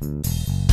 Mm-hmm.